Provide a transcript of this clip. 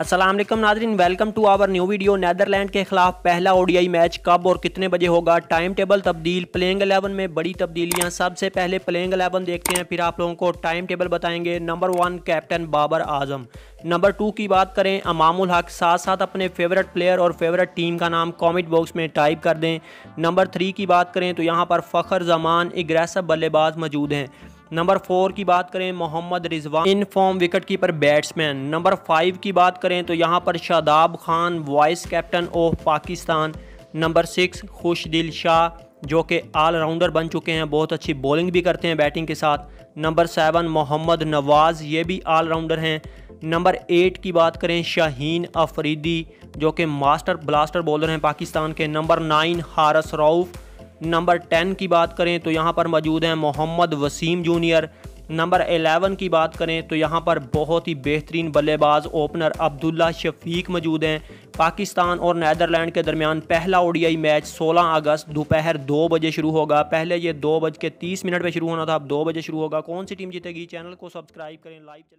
Aslam Nazreen welcome to our new video Netherlands के खिलाफ पहला ओडीआई मैच कब और कितने बजे होगा? टाइम टेबल तब्दील प्लेइंग एलेवन में बड़ी तब्दीलियाँ। सबसे पहले प्लेइंग एलेवन देखते हैं, फिर आप लोगों को टाइम टेबल बताएँगे। Number one captain Babar Azam. Number two की बात करें, अमामुल हक साथ साथ अपने फेवरेट प्लेयर और फेवरेट टीम का नाम कॉमेंट बॉक्स में टाइप कर दें। नंबर थ्री की बात करें तो यहाँ पर फ़खर जमान एग्रेसिव बल्लेबाज मौजूद हैं। नंबर फोर की बात करें, Mohammad Rizwan in form wicket keeper batsman. Number five की बात करें तो यहाँ पर Shadab Khan, vice captain of Pakistan. Number six Khushdil Shah, जो कि ऑलराउंडर बन चुके हैं, बहुत अच्छी बॉलिंग भी करते हैं बैटिंग के साथ। नंबर सेवन, मोहम्मद नवाज़, ये भी ऑलराउंडर हैं। नंबर एट की बात करें, शाहीन अफरीदी, जो कि मास्टर ब्लास्टर बॉलर हैं पाकिस्तान के। Number nine, Haris Rauf number ten की बात करें तो यहाँ पर मौजूद हैं मोहम्मद वसीम जूनियर। नंबर 11 की बात करें तो यहाँ पर बहुत ही बेहतरीन बल्लेबाज ओपनर अब्दुल्ला शफीक मौजूद हैं। पाकिस्तान और नैदरलैंड के दरमियान पहला ओडीआई मैच 16 अगस्त दोपहर दो बजे शुरू होगा। पहले ये दो बज के तीस मिनट पर शुरू होना था। अब दो बजे शुरू होगा। कौन सी टीम जीतेगी? चैनल को सब्सक्राइब करें, लाइव चले।